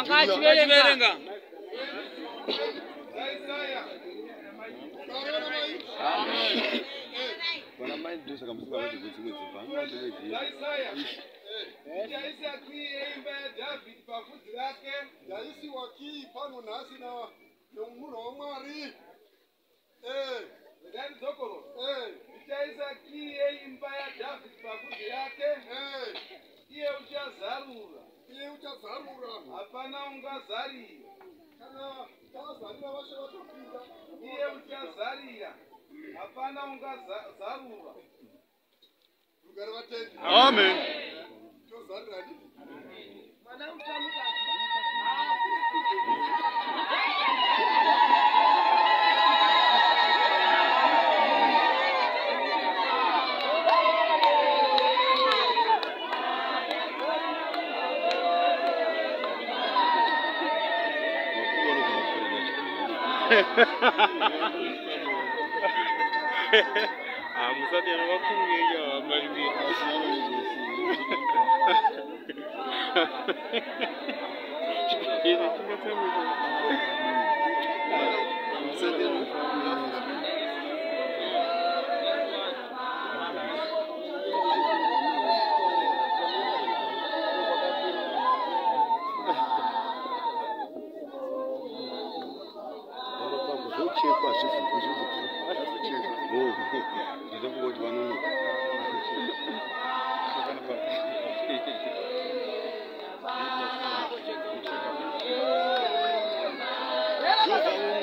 Akachiverenga. Bwana mai ndosa kamusinga kuti kuti kuti panga ndovezi. yaisiwa kii pano nhasi na nemunhu wamwari Eh, eh, Ndichaisa kii yeimba yaDhavhidhi pafudzi yake, eh. iye uchazarura, iye uchazarura hapana ungazarira. kana tazarira vashe vatopinda Iye uchazarira, hapana ungazarura. rugare vatendi Amen. 哈哈哈！哈哈哈！哈哈哈！啊，我说的那个米椒，买的米椒，哈哈哈！哈哈哈！哈哈哈！我说的那个。черепа, слушай, О, не забудь ванну. Thank you.